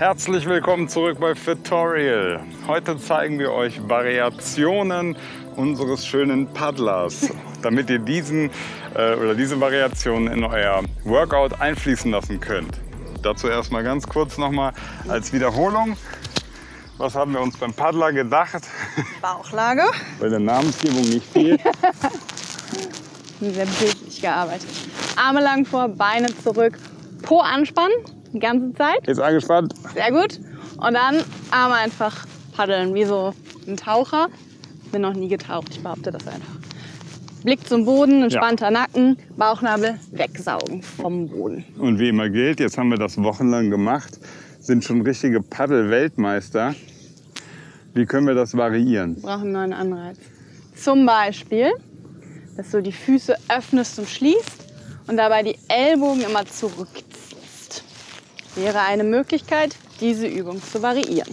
Herzlich willkommen zurück bei Fitorial. Heute zeigen wir euch Variationen unseres schönen Paddlers, damit ihr diesen äh, oder diese Variationen in euer Workout einfließen lassen könnt. Dazu erstmal ganz kurz nochmal als Wiederholung. Was haben wir uns beim Paddler gedacht? Bauchlage. Weil der Namensgebung nicht fehlt. Sehr bildlich gearbeitet. Arme lang vor, Beine zurück, Po anspannen, die ganze Zeit. Jetzt angespannt. Sehr gut. Und dann Arme einfach paddeln, wie so ein Taucher. Bin noch nie getaucht, ich behaupte das einfach. Blick zum Boden, entspannter ja. Nacken, Bauchnabel wegsaugen vom Boden. Und wie immer gilt, jetzt haben wir das wochenlang gemacht, sind schon richtige Paddel-Weltmeister. Wie können wir das variieren? Wir brauchen einen neuen Anreiz. Zum Beispiel, dass du die Füße öffnest und schließt und dabei die Ellbogen immer zurückziehst. Wäre eine Möglichkeit, diese Übung zu variieren.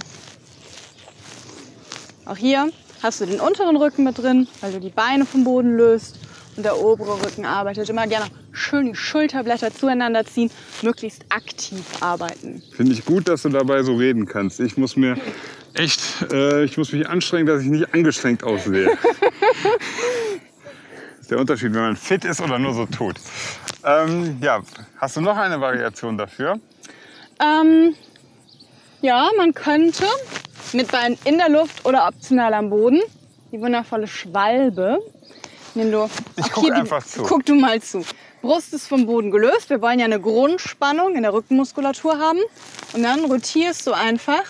Auch hier hast du den unteren Rücken mit drin, weil du die Beine vom Boden löst und der obere Rücken arbeitet. Immer gerne schön die Schulterblätter zueinander ziehen, möglichst aktiv arbeiten. Finde ich gut, dass du dabei so reden kannst. Ich muss mir echt, äh, ich muss mich anstrengen, dass ich nicht angestrengt aussehe. das ist der Unterschied, wenn man fit ist oder nur so tut. Ähm, ja, hast du noch eine Variation dafür? Ähm, ja, man könnte mit Beinen in der Luft oder optional am Boden die wundervolle Schwalbe. Nimm du, ich gucke einfach zu. Guck du mal zu. Brust ist vom Boden gelöst. Wir wollen ja eine Grundspannung in der Rückenmuskulatur haben. Und dann rotierst du einfach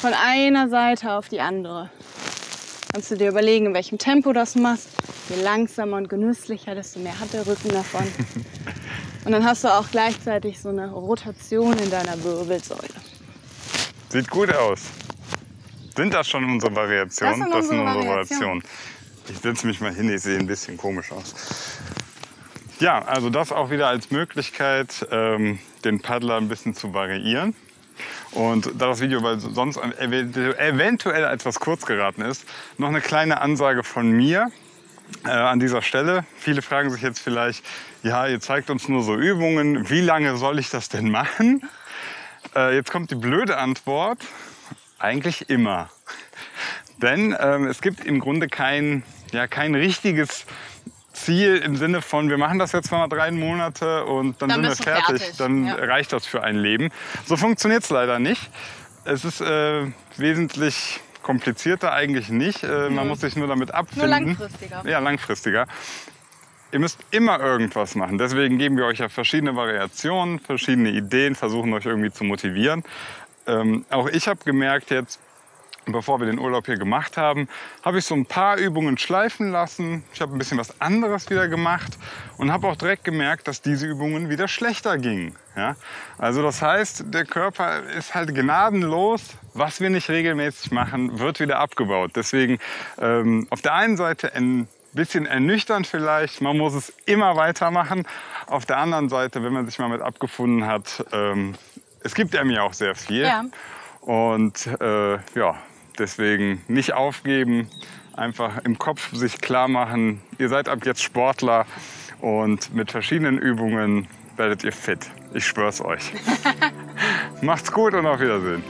von einer Seite auf die andere. Kannst du dir überlegen, in welchem Tempo das machst. Je langsamer und genüsslicher, desto mehr hat der Rücken davon. und dann hast du auch gleichzeitig so eine Rotation in deiner Wirbelsäule. Sieht gut aus. Sind das schon unsere Variationen? Das sind unsere, das sind unsere Variationen. Ich setze mich mal hin, ich sehe ein bisschen komisch aus. Ja, also das auch wieder als Möglichkeit, ähm, den Paddler ein bisschen zu variieren. Und da das Video weil sonst eventuell etwas kurz geraten ist, noch eine kleine Ansage von mir äh, an dieser Stelle. Viele fragen sich jetzt vielleicht, ja, ihr zeigt uns nur so Übungen, wie lange soll ich das denn machen? Äh, jetzt kommt die blöde Antwort, eigentlich immer. Denn ähm, es gibt im Grunde kein, ja, kein richtiges Ziel im Sinne von, wir machen das jetzt mal drei Monate und dann, dann sind wir fertig. fertig. Dann ja. reicht das für ein Leben. So funktioniert es leider nicht. Es ist äh, wesentlich komplizierter eigentlich nicht. Äh, man mhm. muss sich nur damit abfinden. Nur langfristiger. Ja, langfristiger. Ihr müsst immer irgendwas machen. Deswegen geben wir euch ja verschiedene Variationen, verschiedene Ideen, versuchen euch irgendwie zu motivieren. Ähm, auch ich habe gemerkt jetzt, bevor wir den Urlaub hier gemacht haben, habe ich so ein paar Übungen schleifen lassen. Ich habe ein bisschen was anderes wieder gemacht und habe auch direkt gemerkt, dass diese Übungen wieder schlechter gingen. Ja? Also das heißt, der Körper ist halt gnadenlos. Was wir nicht regelmäßig machen, wird wieder abgebaut. Deswegen ähm, auf der einen Seite ein bisschen ernüchternd vielleicht. Man muss es immer weitermachen. Auf der anderen Seite, wenn man sich mal mit abgefunden hat, ähm, es gibt einem ja auch sehr viel. Ja. Und äh, ja, deswegen nicht aufgeben, einfach im Kopf sich klar machen, ihr seid ab jetzt Sportler und mit verschiedenen Übungen werdet ihr fit. Ich schwör's euch. Macht's gut und auf Wiedersehen.